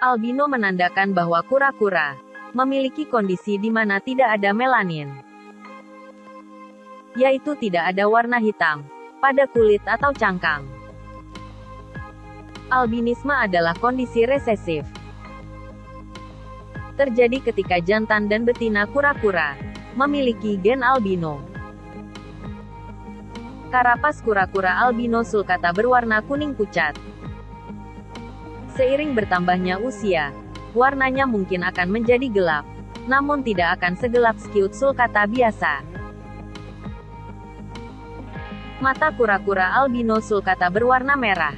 Albino menandakan bahwa kura-kura memiliki kondisi di mana tidak ada melanin, yaitu tidak ada warna hitam pada kulit atau cangkang. Albinisme adalah kondisi resesif. Terjadi ketika jantan dan betina kura-kura memiliki gen albino. Karapas kura-kura albino sulcata berwarna kuning pucat. Seiring bertambahnya usia, warnanya mungkin akan menjadi gelap, namun tidak akan segelap skewed sulcata biasa. Mata kura-kura albino sulcata berwarna merah.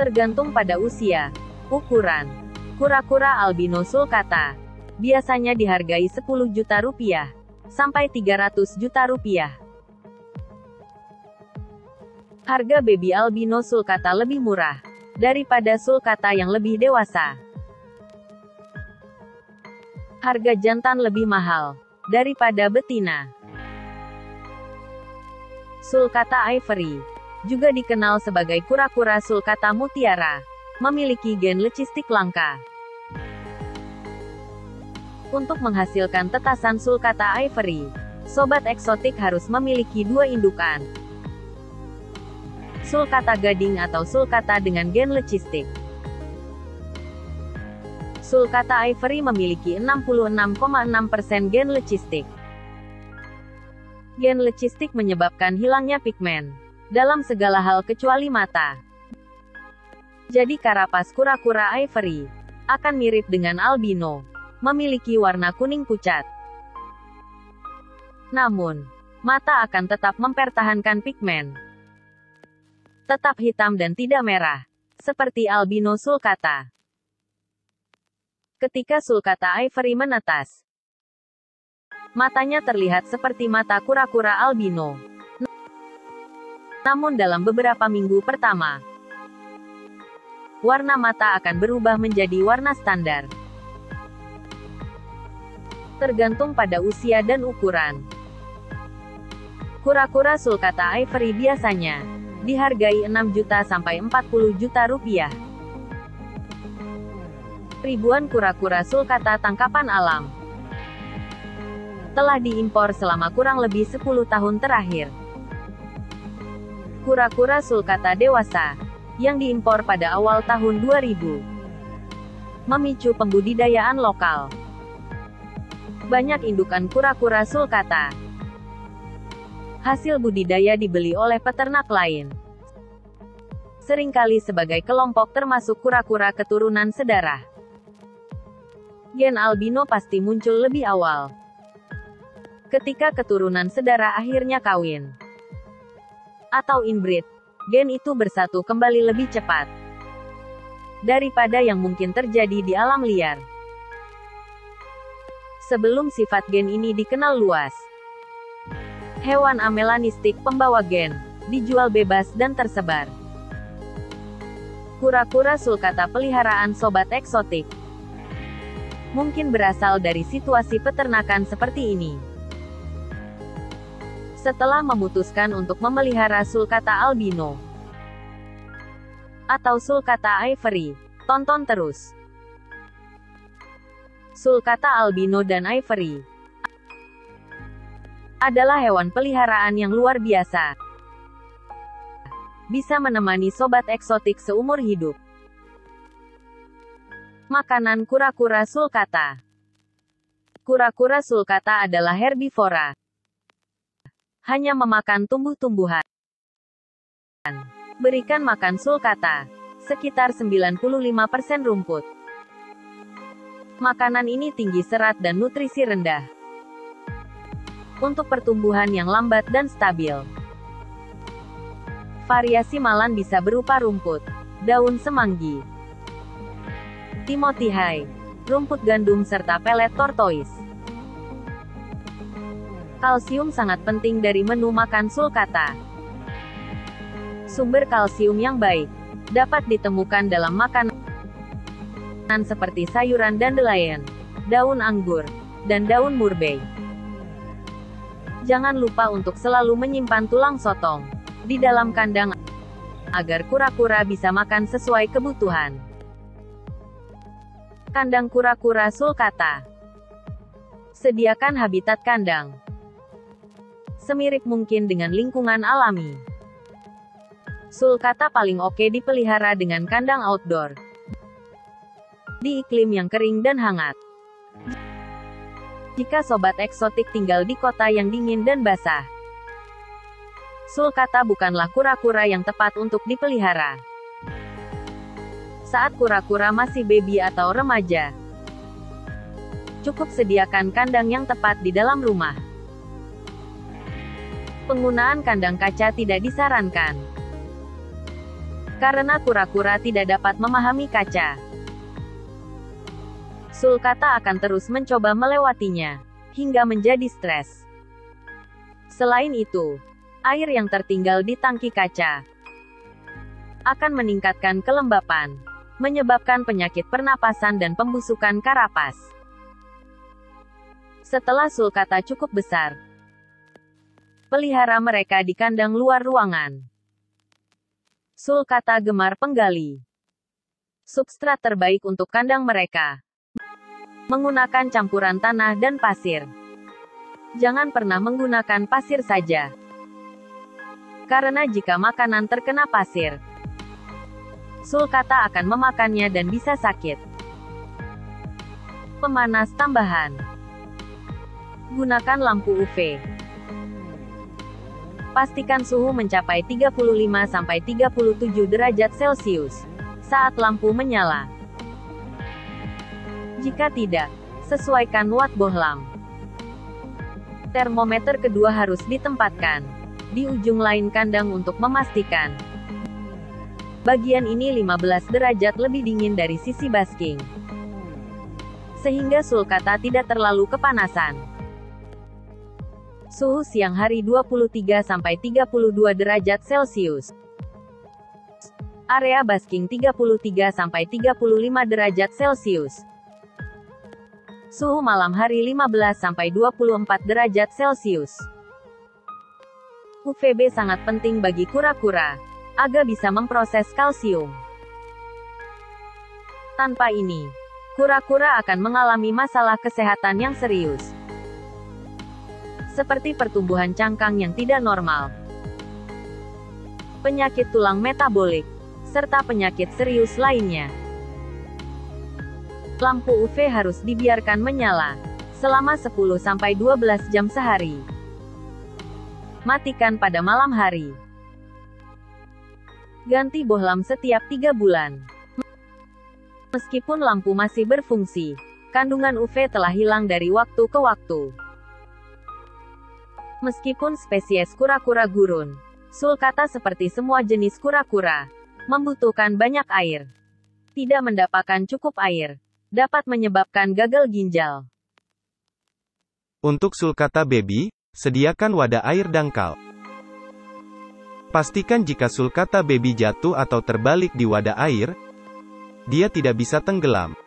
Tergantung pada usia, ukuran, kura-kura albino sulcata biasanya dihargai 10 juta rupiah sampai 300 juta rupiah. Harga baby albino sulcata lebih murah daripada sulcata yang lebih dewasa. Harga jantan lebih mahal daripada betina. Sulcata ivory juga dikenal sebagai kura-kura sulcata mutiara, memiliki gen lecistik langka. Untuk menghasilkan tetasan sulcata ivory, sobat eksotik harus memiliki dua indukan, sulcata gading atau sulcata dengan gen lecistik. Sulcata ivory memiliki 66,6% gen lecistik. Gen lecistik menyebabkan hilangnya pigmen dalam segala hal kecuali mata. Jadi karapas kura-kura ivory akan mirip dengan albino, memiliki warna kuning pucat. Namun, mata akan tetap mempertahankan pigmen tetap hitam dan tidak merah, seperti albino sulcata. Ketika sulcata ivory menetas, matanya terlihat seperti mata kura-kura albino. Namun dalam beberapa minggu pertama, warna mata akan berubah menjadi warna standar. Tergantung pada usia dan ukuran. Kura-kura sulcata ivory biasanya dihargai 6 juta sampai 40 juta rupiah. Ribuan kura-kura sulcata tangkapan alam telah diimpor selama kurang lebih 10 tahun terakhir. Kura-kura sulcata dewasa yang diimpor pada awal tahun 2000 memicu pembudidayaan lokal. Banyak indukan kura-kura sulcata hasil budidaya dibeli oleh peternak lain. Seringkali sebagai kelompok termasuk kura-kura keturunan sedarah. Gen albino pasti muncul lebih awal. Ketika keturunan sedarah akhirnya kawin. Atau inbreed, gen itu bersatu kembali lebih cepat. Daripada yang mungkin terjadi di alam liar. Sebelum sifat gen ini dikenal luas, hewan amelanistik pembawa gen, dijual bebas dan tersebar. Kura-kura sulcata peliharaan sobat eksotik mungkin berasal dari situasi peternakan seperti ini. Setelah memutuskan untuk memelihara sulcata albino atau sulcata ivory, tonton terus. Sulcata albino dan ivory adalah hewan peliharaan yang luar biasa. Bisa menemani sobat eksotik seumur hidup. Makanan kura-kura sulcata. Kura-kura sulcata adalah herbivora. Hanya memakan tumbuh-tumbuhan. Berikan makan sulcata. Sekitar 95% rumput. Makanan ini tinggi serat dan nutrisi rendah untuk pertumbuhan yang lambat dan stabil. Variasi malan bisa berupa rumput, daun semanggi, timothy high, rumput gandum serta pelet tortoise. Kalsium sangat penting dari menu makan sulcata. Sumber kalsium yang baik dapat ditemukan dalam makanan seperti sayuran dandelion, daun anggur, dan daun murbei. Jangan lupa untuk selalu menyimpan tulang sotong di dalam kandang agar kura-kura bisa makan sesuai kebutuhan. Kandang kura-kura sulcata. Sediakan habitat kandang. Semirip mungkin dengan lingkungan alami. Sulcata paling oke dipelihara dengan kandang outdoor. Di iklim yang kering dan hangat. Jika sobat eksotik tinggal di kota yang dingin dan basah, sulcata bukanlah kura-kura yang tepat untuk dipelihara saat kura-kura masih baby atau remaja. Cukup sediakan kandang yang tepat di dalam rumah. Penggunaan kandang kaca tidak disarankan. Karena kura-kura tidak dapat memahami kaca. Sulcata akan terus mencoba melewatinya, hingga menjadi stres. Selain itu, air yang tertinggal di tangki kaca akan meningkatkan kelembapan menyebabkan penyakit pernapasan dan pembusukan karapas. Setelah sulcata cukup besar, pelihara mereka di kandang luar ruangan. Sulcata gemar penggali. Substrat terbaik untuk kandang mereka. Menggunakan campuran tanah dan pasir. Jangan pernah menggunakan pasir saja. Karena jika makanan terkena pasir, sulcata akan memakannya dan bisa sakit. Pemanas tambahan. Gunakan lampu UV. Pastikan suhu mencapai 35-37 derajat Celcius saat lampu menyala. Jika tidak, sesuaikan watt bohlam. Termometer kedua harus ditempatkan di ujung lain kandang untuk memastikan Bagian ini 15 derajat lebih dingin dari sisi basking. Sehingga sulcata tidak terlalu kepanasan. Suhu siang hari 23-32 derajat Celcius. Area basking 33-35 derajat Celcius. Suhu malam hari 15-24 derajat Celcius. UVB sangat penting bagi kura-kura agar bisa memproses kalsium. Tanpa ini, kura-kura akan mengalami masalah kesehatan yang serius. Seperti pertumbuhan cangkang yang tidak normal, penyakit tulang metabolik, serta penyakit serius lainnya. Lampu UV harus dibiarkan menyala selama 10-12 jam sehari. Matikan pada malam hari. Ganti bohlam setiap tiga bulan. Meskipun lampu masih berfungsi, kandungan UV telah hilang dari waktu ke waktu. Meskipun spesies kura-kura gurun, sulcata seperti semua jenis kura-kura, membutuhkan banyak air. Tidak mendapatkan cukup air, dapat menyebabkan gagal ginjal. Untuk sulcata baby, sediakan wadah air dangkal. Pastikan jika sulcata baby jatuh atau terbalik di wadah air, dia tidak bisa tenggelam.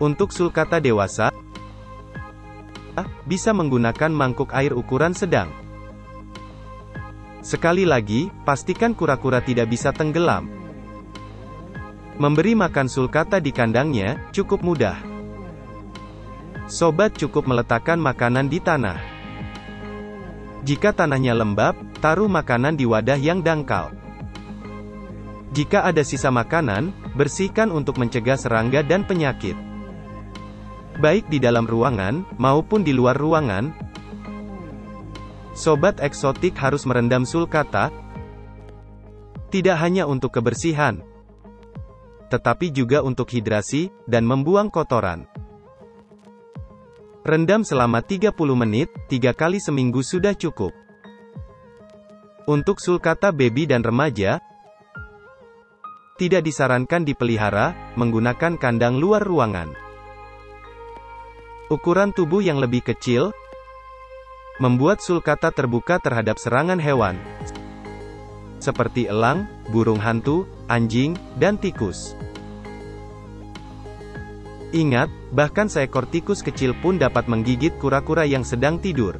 Untuk sulcata dewasa, bisa menggunakan mangkuk air ukuran sedang. Sekali lagi, pastikan kura-kura tidak bisa tenggelam. Memberi makan sulcata di kandangnya, cukup mudah. Sobat cukup meletakkan makanan di tanah. Jika tanahnya lembab, Taruh makanan di wadah yang dangkal. Jika ada sisa makanan, bersihkan untuk mencegah serangga dan penyakit. Baik di dalam ruangan, maupun di luar ruangan, Sobat eksotik harus merendam sulcata, tidak hanya untuk kebersihan, tetapi juga untuk hidrasi, dan membuang kotoran. Rendam selama 30 menit, tiga kali seminggu sudah cukup. Untuk sulcata baby dan remaja, tidak disarankan dipelihara, menggunakan kandang luar ruangan. Ukuran tubuh yang lebih kecil, membuat sulcata terbuka terhadap serangan hewan, seperti elang, burung hantu, anjing, dan tikus. Ingat, bahkan seekor tikus kecil pun dapat menggigit kura-kura yang sedang tidur.